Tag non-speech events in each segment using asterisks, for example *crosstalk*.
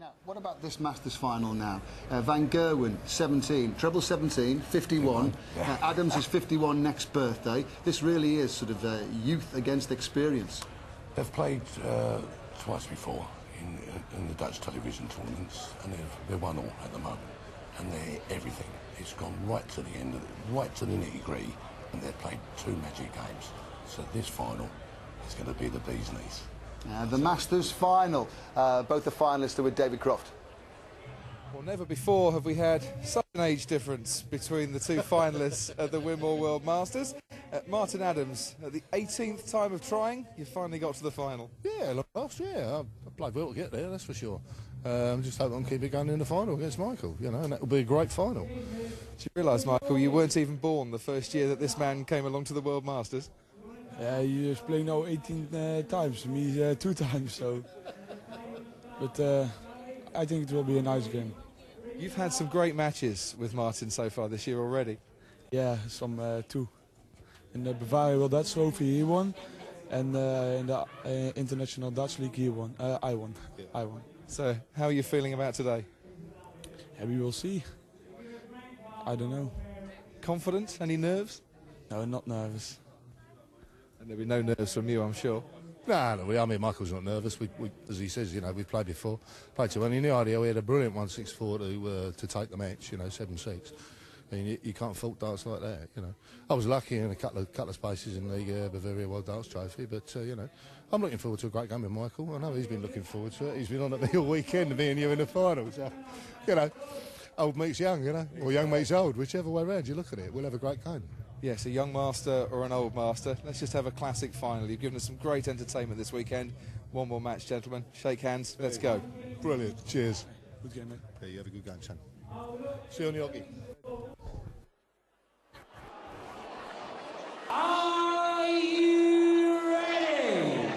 Now, what about this Masters final now? Uh, Van Gerwen, 17, treble 17, 51. Uh, Adams is 51 next birthday. This really is sort of uh, youth against experience. They've played uh, twice before in, in the Dutch television tournaments, and they've, they're one all at the moment. And they're everything. It's gone right to the end, of the, right to the nitty gritty, and they've played two magic games. So this final is going to be the bee's knees. Uh, the Masters final. Uh, both the finalists are with David Croft. Well, never before have we had such an age difference between the two *laughs* finalists at the Winmau World Masters. Uh, Martin Adams, at the 18th time of trying, you finally got to the final. Yeah, last year I, I played well to get there, that's for sure. Um, just hope I can keep it going in the final against Michael, you know, and that will be a great final. Do you realise, Michael, you weren't even born the first year that this man came along to the World Masters? Yeah, he is playing now 18 uh, times, me uh, two *laughs* times, so. But uh, I think it will be a nice game. You've had some great matches with Martin so far this year already. Yeah, some uh, two. In the Bavaria World Dutch Trophy he won, and uh, in the uh, International Dutch League he won. Uh, I won. I won. So, how are you feeling about today? Yeah, we will see. I don't know. Confident? Any nerves? No, not nervous. And there'll be no nerves from you, I'm sure. No, no, we, I mean, Michael's not nervous. We, we, as he says, you know, we've played before. Played to one. In the idea, we had a brilliant 164 to, uh, to take the match, you know, 7-6. I mean, you, you, can't fault darts like that, you know. I was lucky in a couple of, couple of spaces in the uh, Bavaria World Darts Trophy, but, uh, you know, I'm looking forward to a great game with Michael. I know he's been looking forward to it. He's been on at me all weekend, me and you in the final. So, you know, old meets young, you know, or young meets old, whichever way round you look at it. We'll have a great game. Yes, a young master or an old master. Let's just have a classic final. You've given us some great entertainment this weekend. One more match, gentlemen. Shake hands. Let's go. Brilliant. Cheers. Good game, mate. Yeah, you have a good game, son. See you on the hockey. Are you ready?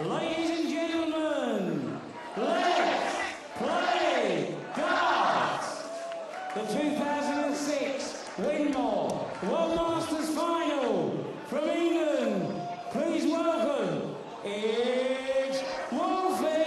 Ladies and gentlemen, let's play darts. The 2006 Winmau World Masters Final from England. Please welcome, it's Wolfie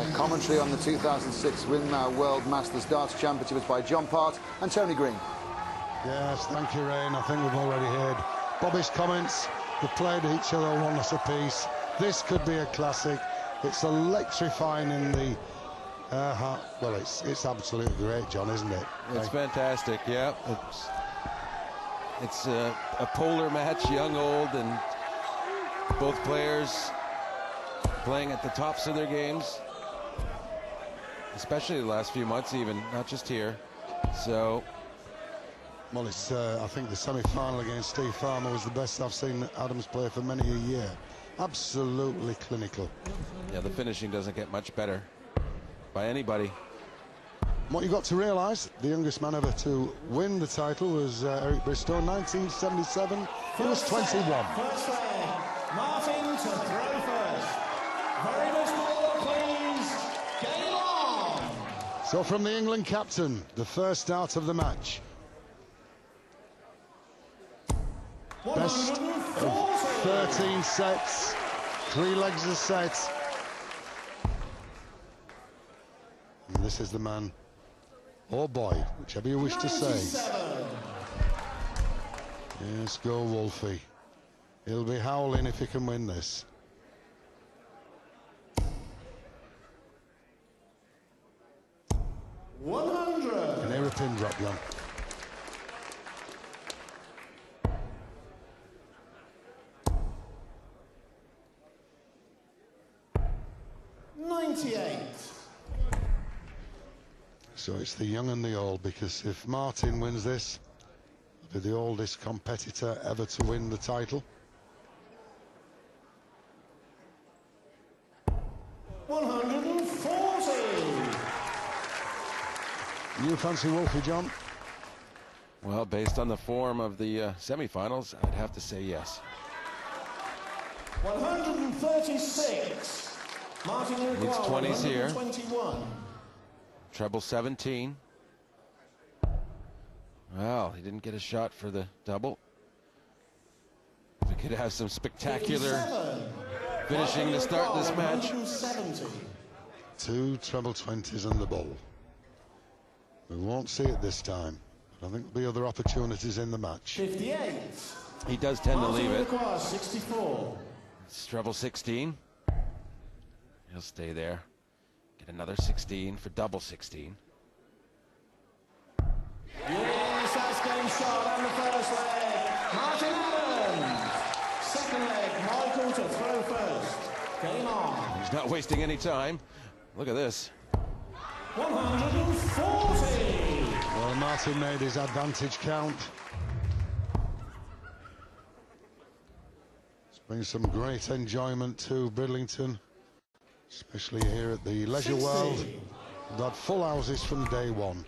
Uh, commentary on the 2006 Winmau World Masters Darts Championships by John Part and Tony Green. Yes, thank you, Rain. I think we've already heard Bobby's comments. They played each other one a piece. This could be a classic. It's electrifying in the. Uh, ha- well, it's it's absolutely great, John, isn't it? It's fantastic, yeah. It's, it's a, a polar match, young, old, and both players playing at the tops of their games, especially the last few months, even, not just here. So, Well, it's. Uh, I think the semi-final against Steve Farmer was the best I've seen Adams play for many a year. Absolutely clinical. yeah, the finishing doesn't get much better by anybody. What you've got to realise, the youngest man ever to win the title was uh, Eric Bristow, 1977. He was 21. First there, Martin to throw first. Very much more, please. Game on. So from the England captain, the first start of the match. Best of 13 sets, three legs a set. And this is the man, or boy, whichever you wish to say. 97. Yes, go Wolfie. He'll be howling if he can win this. One hundred. Can hear a pin drop. So it's the young and the old because if Martin wins this, he'll be the oldest competitor ever to win the title. One hundred and forty. You fancy Wolfie, John? Well, based on the form of the uh, semifinals, I'd have to say yes. 136. Martin Needs 20s here. 21. Treble 17. Well, he didn't get a shot for the double. We could have some spectacular 57. finishing to start this match. Two treble 20s and the ball. We won't see it this time, I think there'll be other opportunities in the match. 58. He does tend to leave it. requires 64. It's treble 16. He'll stay there. Get another 16 for double 16. Yes, that's game shot and the first leg. Martin Adams. Second leg, Michael to throw first. Game on. He's not wasting any time. Look at this. 140. Well, Martin made his advantage count. This brings some great enjoyment to Bridlington, especially here at the Leisure 60. World. We've had full houses from day one.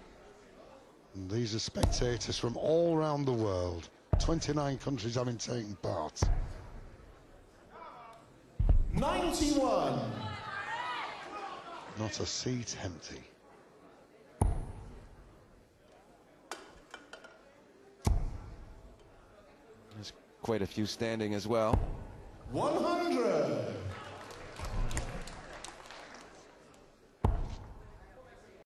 And these are spectators from all around the world. 29 countries having taken part. 91. Not a seat empty. Quite a few standing as well. 100.